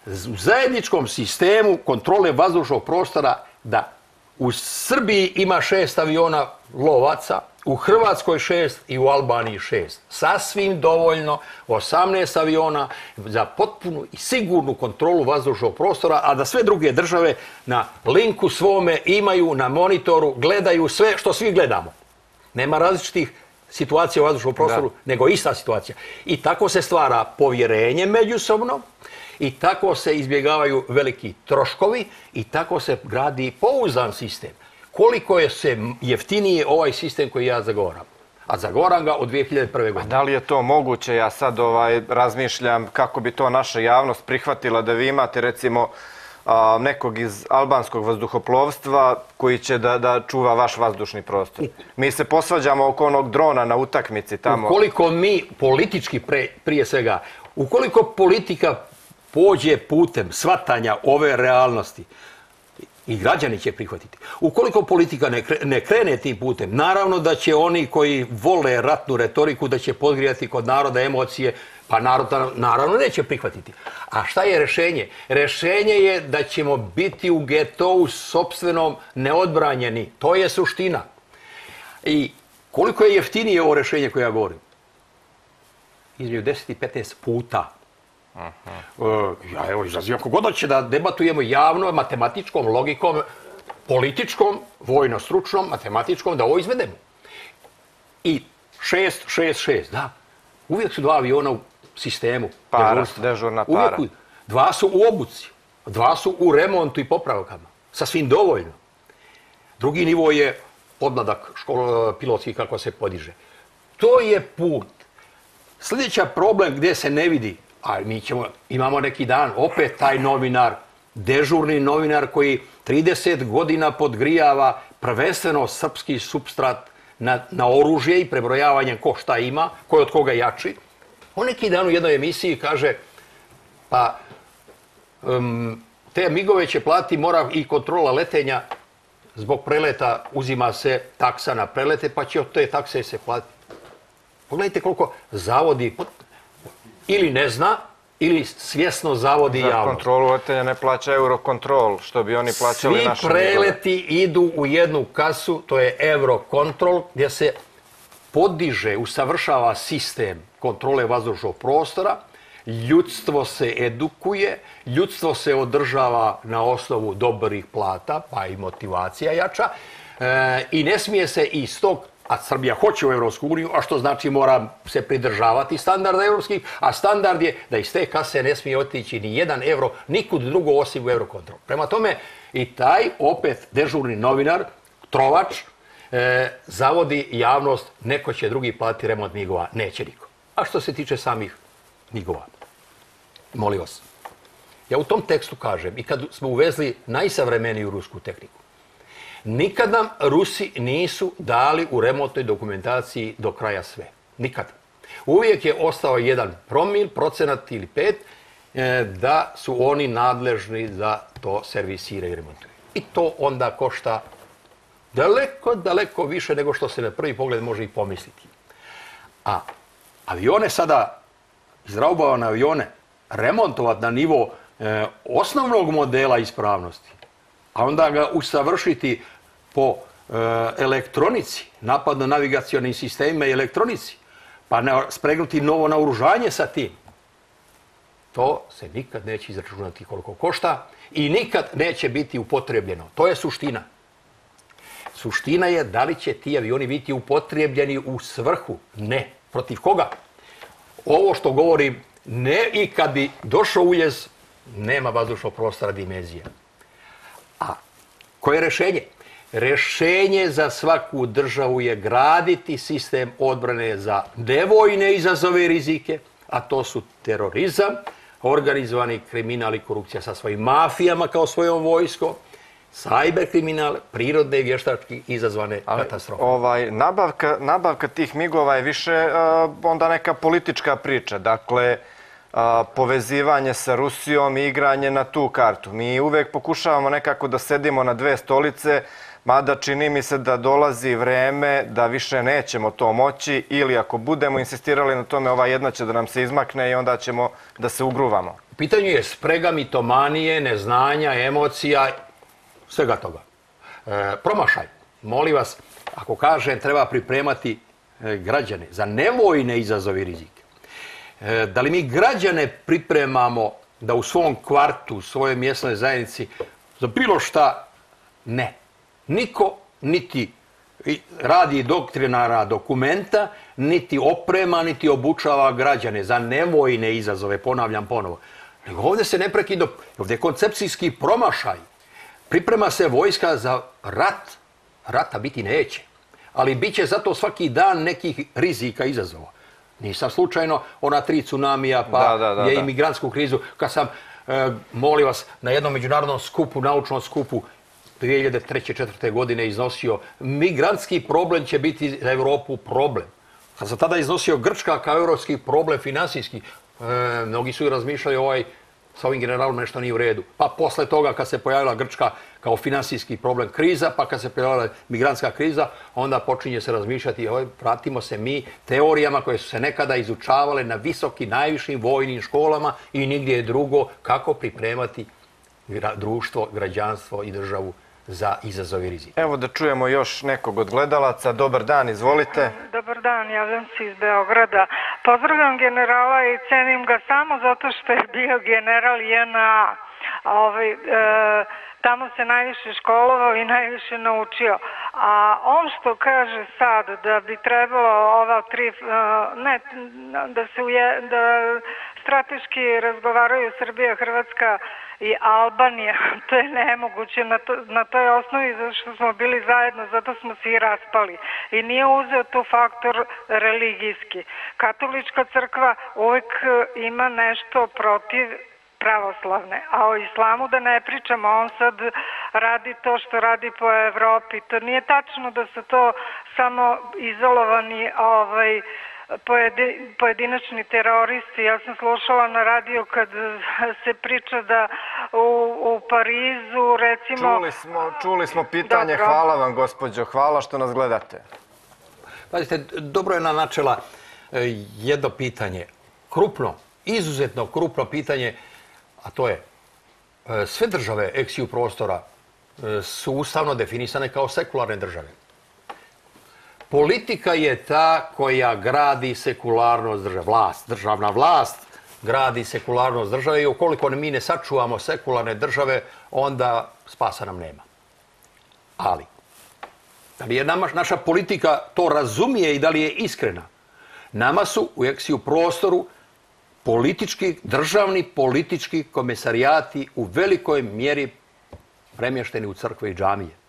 z- u zajedničkom sistemu kontrole vazdušnog prostora da u Srbiji ima šest aviona lovaca, u Hrvatskoj šest i u Albaniji šest. Sasvim dovoljno 18 aviona za potpunu i sigurnu kontrolu vazdušnog prostora, a da sve druge države na linku svome imaju na monitoru, gledaju sve što svi gledamo. Nema različitih situacija u vazdušnom prostoru, nego ista situacija. I tako se stvara povjerenje međusobno i tako se izbjegavaju veliki troškovi i tako se gradi pouzdan sistem. Koliko je se jeftinije ovaj sistem koji ja zagovaram? A zagovaram ga od 2001. godine. Da li je to moguće? Ja sad ovaj, razmišljam kako bi to naša javnost prihvatila da vi imate recimo a, nekog iz albanskog vazduhoplovstva koji će da, da čuva vaš vazdušni prostor. Mi se posvađamo oko onog drona na utakmici tamo. Ukoliko mi politički pre, prije svega, ukoliko politika pođe putem svatanja ove realnosti, i građani će prihvatiti. Ukoliko politika ne, kre, ne krene tim putem, naravno da će oni koji vole ratnu retoriku da će podgrijati kod naroda emocije, pa narod naravno neće prihvatiti. A šta je rešenje? Rešenje je da ćemo biti u getovu sobstvenom neodbranjeni. To je suština. I koliko je jeftinije ovo rešenje koje ja govorim? Između 10 i 15 puta. Uh, ja evo izazivam kogod će da debatujemo javno, matematičkom, logikom, političkom, vojno-stručnom, matematičkom, da ovo izvedemo. I šest, šest, šest, da. Uvijek su dva aviona u sistemu. Para, dežurstva. dežurna para. Uvijek, dva su u obuci, dva su u remontu i popravkama. Sasvim dovoljno. Drugi nivo je podmladak školo, pilotski kako se podiže. To je put. Sljedeća problem gdje se ne vidi a mi ćemo, imamo neki dan, opet taj novinar, dežurni novinar koji 30 godina podgrijava prvenstveno srpski substrat na, na oružje i prebrojavanje ko šta ima, ko je od koga jači. On neki dan u jednoj emisiji kaže, pa te migove će plati mora i kontrola letenja zbog preleta uzima se taksa na prelete, pa će od te takse se platiti. Pogledajte koliko zavodi, ili ne zna, ili svjesno zavodi Za javnost. kontrolu letenja ne plaća Eurocontrol, što bi oni plaćali Svi preleti idu u jednu kasu, to je Eurocontrol, gdje se podiže, usavršava sistem kontrole vazdušnog prostora, ljudstvo se edukuje, ljudstvo se održava na osnovu dobrih plata, pa i motivacija jača, e, i ne smije se iz tog a Srbija hoće u Evropsku uniju, a što znači mora se pridržavati standarda evropskih, a standard je da iz te kase ne smije otići ni jedan evro nikud drugo osim u Eurokontrol. Prema tome i taj opet dežurni novinar, trovač, e, zavodi javnost, neko će drugi platiti remont migova, neće niko. A što se tiče samih migova, molim vas, ja u tom tekstu kažem i kad smo uvezli najsavremeniju rusku tehniku, Nikad nam Rusi nisu dali u remontnoj dokumentaciji do kraja sve. Nikad. Uvijek je ostao jedan promil, procenat ili pet, e, da su oni nadležni da to servisiraju i remontuju. I to onda košta daleko, daleko više nego što se na prvi pogled može i pomisliti. A avione sada, izraubavane avione, remontovati na nivo e, osnovnog modela ispravnosti, a onda ga usavršiti po e, elektronici, napadno-navigacijonim sistemima i elektronici, pa spregnuti novo naoružanje sa tim, to se nikad neće izračunati koliko košta i nikad neće biti upotrebljeno. To je suština. Suština je da li će ti avioni biti upotrebljeni u svrhu. Ne. Protiv koga? Ovo što govorim, ne i kad bi došao uljez, nema vazdušnog prostora dimenzija. A koje je rešenje? Rešenje za svaku državu je graditi sistem odbrane za nevojne izazove i rizike, a to su terorizam, organizovani kriminal i korupcija sa svojim mafijama kao svojom vojskom, sajber kriminal, prirodne i vještački izazvane Ali, katastrofe. Ovaj, nabavka, nabavka tih migova je više uh, onda neka politička priča. Dakle, uh, povezivanje sa Rusijom i igranje na tu kartu. Mi uvek pokušavamo nekako da sedimo na dve stolice, mada čini mi se da dolazi vreme da više nećemo to moći ili ako budemo insistirali na tome, ova jedna će da nam se izmakne i onda ćemo da se ugruvamo. U pitanju je sprega mitomanije, neznanja, emocija, svega toga. E, promašaj. Molim vas, ako kažem treba pripremati e, građane za nevojne izazove i rizike. E, da li mi građane pripremamo da u svom kvartu, u svojoj mjesnoj zajednici za bilo šta? Ne. Niko niti radi doktrinara dokumenta, niti oprema, niti obučava građane za nevojne izazove, ponavljam ponovo. Nego ovdje se neprekidno, ovdje je koncepcijski promašaj. Priprema se vojska za rat. Rata biti neće. Ali bit će zato svaki dan nekih rizika izazova. Nisam slučajno ona tri tsunamija, pa Da, da, da, je imigrantsku krizu. Kad sam, e, molim vas, na jednom međunarodnom skupu, naučnom skupu, 2003. 4. godine iznosio migrantski problem će biti za Europu problem. Kad sam tada iznosio Grčka kao europski problem finansijski, e, mnogi su i razmišljali ovaj sa ovim generalom nešto nije u redu. Pa posle toga kad se pojavila Grčka kao finansijski problem kriza, pa kad se pojavila migrantska kriza, onda počinje se razmišljati, oj, pratimo se mi teorijama koje su se nekada izučavale na visokim, najvišim vojnim školama i nigdje drugo kako pripremati društvo, građanstvo i državu za izazove i rizike. Evo da čujemo još nekog od gledalaca. Dobar dan, izvolite. Dobar dan, javljam se iz Beograda. Pozdravljam generala i cenim ga samo zato što je bio general JNA. Ovaj, e, tamo se najviše školovao i najviše naučio. A on što kaže sad da bi trebalo ova tri, e, ne, da se uje, da strateški razgovaraju Srbija, Hrvatska i Albanija, to je nemoguće na, na toj osnovi zato što smo bili zajedno, zato smo se i raspali. I nije uzeo tu faktor religijski. Katolička crkva uvek ima nešto protiv pravoslavne, a o islamu da ne pričamo, on sad radi to što radi po Evropi. To nije tačno da su to samo izolovani ovaj, pojedinačni teroristi. Ja sam slušala na radio kad se priča da u, u Parizu recimo... Čuli smo, čuli smo pitanje. Dobro. Hvala vam, gospođo. Hvala što nas gledate. Pazite, dobro je na načela e, jedno pitanje. Krupno, izuzetno krupno pitanje, a to je e, sve države eksiju prostora e, su ustavno definisane kao sekularne države. Politika je ta koja gradi sekularnost države. Vlast, državna vlast gradi sekularnost države i ukoliko mi ne sačuvamo sekularne države, onda spasa nam nema. Ali, da li je nama, naša politika to razumije i da li je iskrena? Nama su u eksiju prostoru politički, državni politički komisarijati u velikoj mjeri premješteni u crkve i džamije.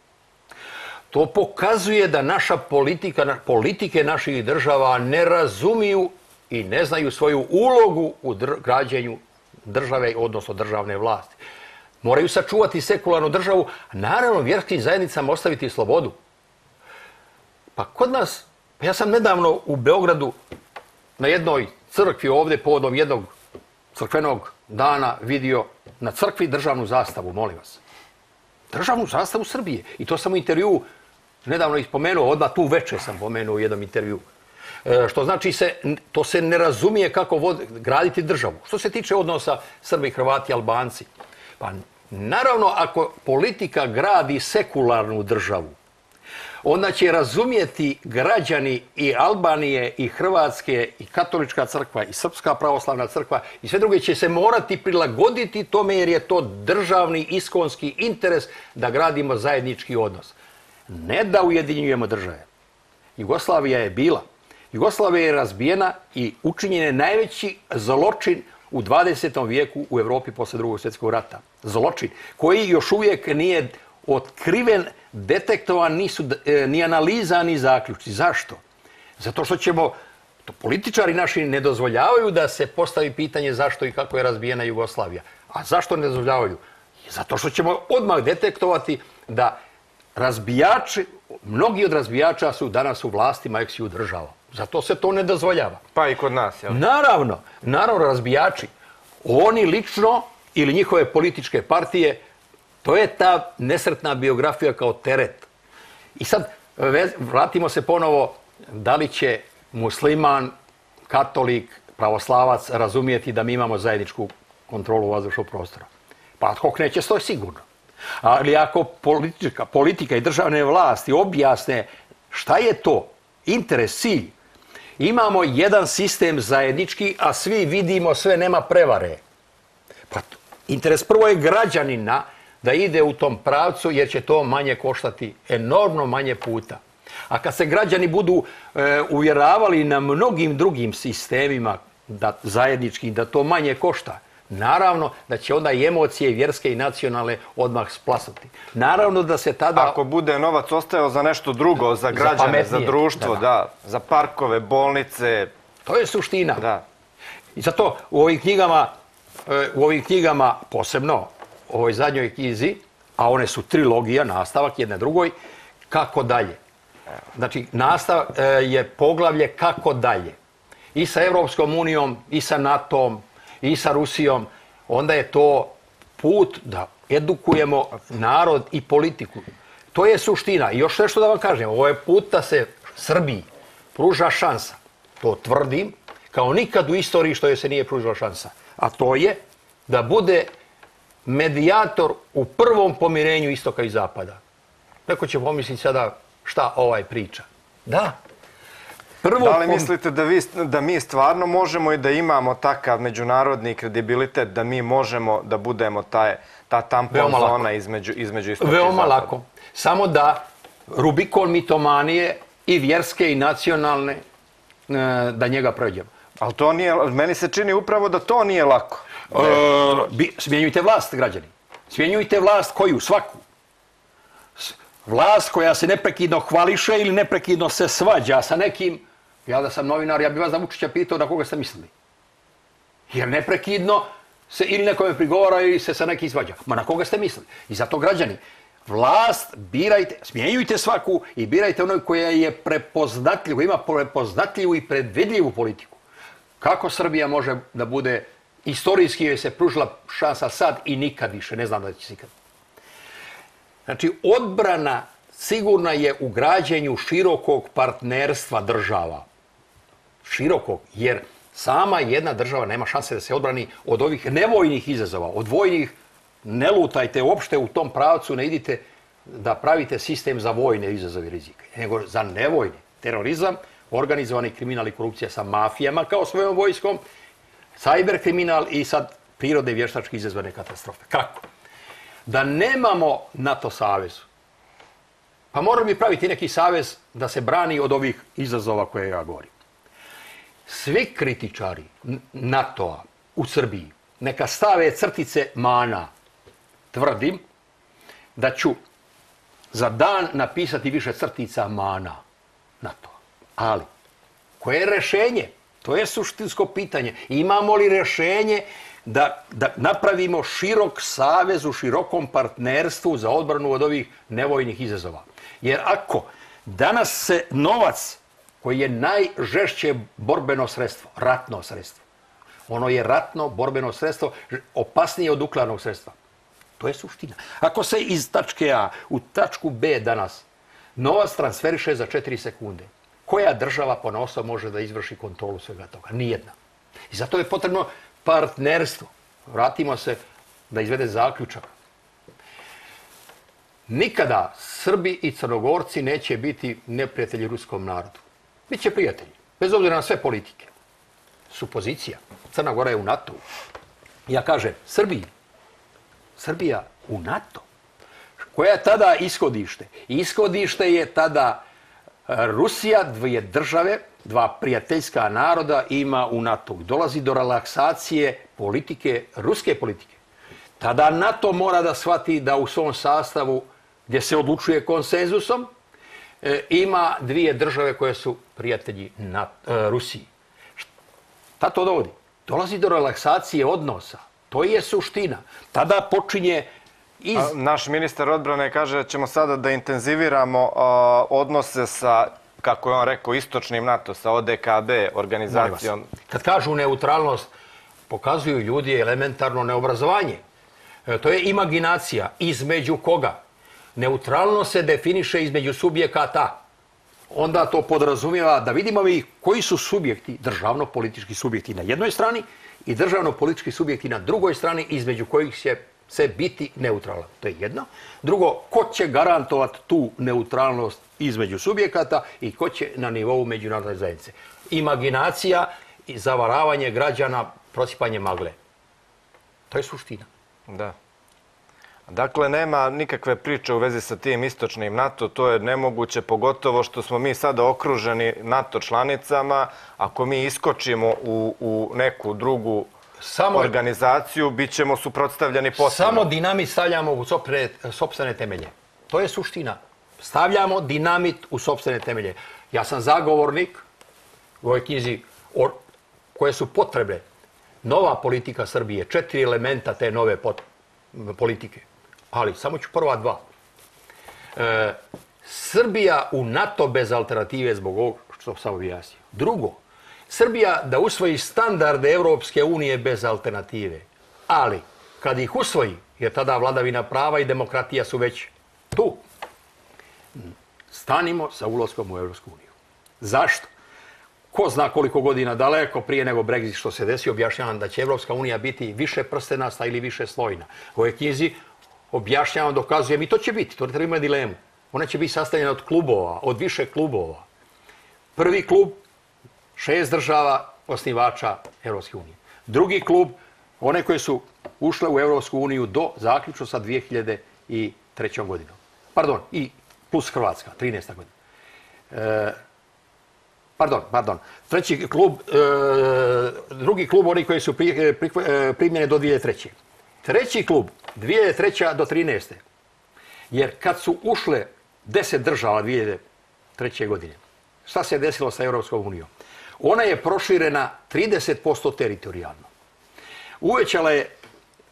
To pokazuje da naša politika, politike naših država ne razumiju i ne znaju svoju ulogu u građenju države, odnosno državne vlasti. Moraju sačuvati sekularnu državu, a naravno vjerskim zajednicama ostaviti slobodu. Pa kod nas, pa ja sam nedavno u Beogradu na jednoj crkvi ovdje povodom jednog crkvenog dana vidio na crkvi državnu zastavu, molim vas. Državnu zastavu Srbije. I to sam u intervju nedavno ispomenuo, odmah tu veče sam pomenuo u jednom intervju. E, što znači se, to se ne razumije kako graditi državu. Što se tiče odnosa Srbi, Hrvati, Albanci. Pa naravno ako politika gradi sekularnu državu, onda će razumjeti građani i Albanije i Hrvatske i katolička crkva i Srpska pravoslavna crkva i sve druge će se morati prilagoditi tome jer je to državni iskonski interes da gradimo zajednički odnos. Ne da ujedinjujemo države. Jugoslavija je bila. Jugoslavija je razbijena i učinjen je najveći zločin u 20. vijeku u Europi posle drugog svjetskog rata. Zločin koji još uvijek nije otkriven, detektovan, nisu e, ni analiza, ni zaključci. Zašto? Zato što ćemo, to političari naši ne dozvoljavaju da se postavi pitanje zašto i kako je razbijena Jugoslavija. A zašto ne dozvoljavaju? Zato što ćemo odmah detektovati da razbijači, mnogi od razbijača su danas u vlastima eksiju država. Zato se to ne dozvoljava. Pa i kod nas, jel? Naravno, naravno razbijači, oni lično ili njihove političke partije, to je ta nesretna biografija kao teret. I sad vratimo se ponovo, da li će musliman, katolik, pravoslavac razumijeti da mi imamo zajedničku kontrolu vazdušnog prostora. Pa ad hoc neće, to je sigurno. Ali ako politika, politika i državne vlasti objasne šta je to, interes, cilj, imamo jedan sistem zajednički, a svi vidimo sve, nema prevare. Pa interes prvo je građanina da ide u tom pravcu jer će to manje koštati, enormno manje puta. A kad se građani budu e, uvjeravali na mnogim drugim sistemima da zajednički da to manje košta, naravno da će onda i emocije vjerske i nacionalne odmah splasati. Naravno da se tada... Ako bude novac ostajao za nešto drugo, za građane, za, društvo, da, da, da. za parkove, bolnice, To je suština. da. I zato u ovim knjigama, e, u ovim knjigama posebno, u ovoj zadnjoj knjizi, a one su trilogija, nastavak jedne drugoj, kako dalje. Znači, nastav e, je poglavlje kako dalje. I sa Europskom unijom, i sa NATO-om, i sa Rusijom, onda je to put da edukujemo narod i politiku. To je suština. I još nešto da vam kažem, ovo je put da se Srbiji pruža šansa. To tvrdim, kao nikad u istoriji što je se nije pružila šansa. A to je da bude medijator u prvom pomirenju istoka i zapada. Neko će pomisliti sada šta ovaj priča. Da. Prvo Da li mislite da, vi, da mi stvarno možemo i da imamo takav međunarodni kredibilitet da mi možemo da budemo taj, ta tampon Veoma lako. zona između, između istoka i Veoma zapada? lako. Samo da Rubikon mitomanije i vjerske i nacionalne e, da njega prođemo. Ali to nije, meni se čini upravo da to nije lako. E, smjenjujte vlast, građani. Smjenjujte vlast koju? Svaku. Vlast koja se neprekidno hvališe ili neprekidno se svađa sa nekim. Ja da sam novinar, ja bih vas za Vučića pitao na koga ste mislili. Jer neprekidno se ili nekome prigovara ili se sa nekim svađa. Ma na koga ste mislili? I zato građani, vlast birajte, smjenjujte svaku i birajte onoj koja je prepoznatljiva, ima prepoznatljivu i predvidljivu politiku. Kako Srbija može da bude istorijski joj se pružila šansa sad i nikad više, ne znam da će se ikad. Znači, odbrana sigurna je u građenju širokog partnerstva država. Širokog, jer sama jedna država nema šanse da se odbrani od ovih nevojnih izazova, od vojnih, ne lutajte uopšte u tom pravcu, ne idite da pravite sistem za vojne izazove rizike, nego za nevojne. Terorizam, organizovani kriminal i korupcija sa mafijama kao svojom vojskom, cyber kriminal i sad prirode i vještački izazvane katastrofe. Kako? Da nemamo NATO savezu, pa moramo mi praviti neki savez da se brani od ovih izazova koje ja govorim. Svi kritičari NATO-a u Srbiji neka stave crtice mana. Tvrdim da ću za dan napisati više crtica mana NATO-a. Ali, koje je rešenje? To je suštinsko pitanje. Imamo li rešenje da, da napravimo širok savez u širokom partnerstvu za odbranu od ovih nevojnih izazova? Jer ako danas se novac koji je najžešće borbeno sredstvo, ratno sredstvo, ono je ratno borbeno sredstvo opasnije od nuklearnog sredstva. To je suština. Ako se iz tačke A u tačku B danas novac transferiše za 4 sekunde, koja država ponosa može da izvrši kontrolu svega toga? Nijedna. I zato je potrebno partnerstvo. Vratimo se da izvede zaključak. Nikada Srbi i Crnogorci neće biti neprijatelji ruskom narodu. Biće prijatelji, bez obzira na sve politike. Supozicija. Crna Gora je u NATO. Ja kažem, Srbiji, Srbija u NATO. Koja je tada ishodište? Ishodište je tada e, Rusija, dvije države, dva prijateljska naroda ima u NATO. Dolazi do relaksacije politike, ruske politike. Tada NATO mora da shvati da u svom sastavu, gdje se odlučuje konsenzusom, ima dvije države koje su prijatelji na, e, Rusiji. Šta to dovodi? Dolazi do relaksacije odnosa. To je suština. Tada počinje iz... A, Naš ministar odbrane kaže da ćemo sada da intenziviramo a, odnose sa, kako je on rekao, istočnim NATO, sa ODKB organizacijom. Kad kažu neutralnost, pokazuju ljudi elementarno neobrazovanje. E, To je imaginacija. Između koga? Neutralnost se definiše između subjekata. Onda to podrazumijeva da vidimo mi koji su subjekti, državno-politički subjekti na jednoj strani i državno-politički subjekti na drugoj strani između kojih će se biti neutralan. To je jedno. Drugo, ko će garantovati tu neutralnost između subjekata i ko će na nivou međunarodne zajednice. Imaginacija i zavaravanje građana, prosipanje magle. To je suština. Da. Dakle, nema nikakve priče u vezi sa tim istočnim NATO, to je nemoguće, pogotovo što smo mi sada okruženi NATO članicama. Ako mi iskočimo u, u neku drugu Samo- organizaciju, bit ćemo suprotstavljeni potpuno. Samo dinamit stavljamo u sopstvene temelje. To je suština. Stavljamo dinamit u sopstvene temelje. Ja sam zagovornik u ovoj knjizi o, koje su potrebe. Nova politika Srbije, četiri elementa te nove pot- politike. Ali samo ću prva dva. E, Srbija u NATO bez alternative zbog ovog što sam objasnio. Drugo, Srbija da usvoji standarde Europske unije bez alternative. Ali, kad ih usvoji, jer tada vladavina prava i demokratija su već tu, stanimo sa ulaskom u Europsku uniju. Zašto? Ko zna koliko godina daleko prije nego Brexit što se desi, objašnjavam da će Evropska unija biti više prstenasta ili više slojna. U ovoj knjizi objašnjavam, dokazujem i to će biti, to ne treba imati dilemu. Ona će biti sastavljena od klubova, od više klubova. Prvi klub, šest država osnivača Evropske unije. Drugi klub, one koje su ušle u Evropsku uniju do zaključno sa 2003. godinom. Pardon, i plus Hrvatska, 13. godina. E, pardon, pardon. Treći klub, e, drugi klub, oni koji su e, primljeni do 2003. Treći klub, 2003. do 13. Jer kad su ušle 10 država 2003. godine, šta se je desilo sa Europskom unijom? Ona je proširena 30% teritorijalno. Uvećala je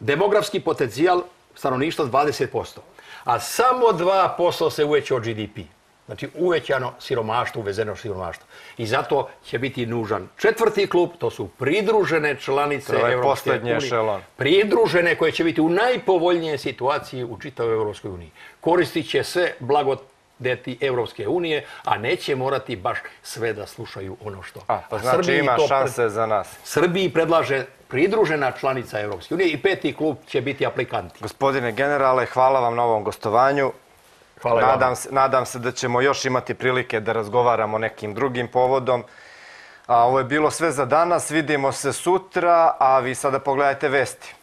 demografski potencijal stanovništva 20%, a samo 2% se uvećao GDP. Znači uvećano siromaštvo, uvezeno siromaštvo. I zato će biti nužan četvrti klub, to su pridružene članice To poslednji unije. Pridružene koje će biti u najpovoljnijoj situaciji u čitavoj Evropskoj uniji. Koristit će sve blagodeti Evropske unije, a neće morati baš sve da slušaju ono što. A, pa A znači Srbiji ima to šanse za nas. Srbiji predlaže pridružena članica Evropske unije i peti klub će biti aplikanti. Gospodine generale, hvala vam na ovom gostovanju. Nadam se, nadam se da ćemo još imati prilike da razgovaramo nekim drugim povodom. A ovo je bilo sve za danas. Vidimo se sutra, a vi sada pogledajte vesti.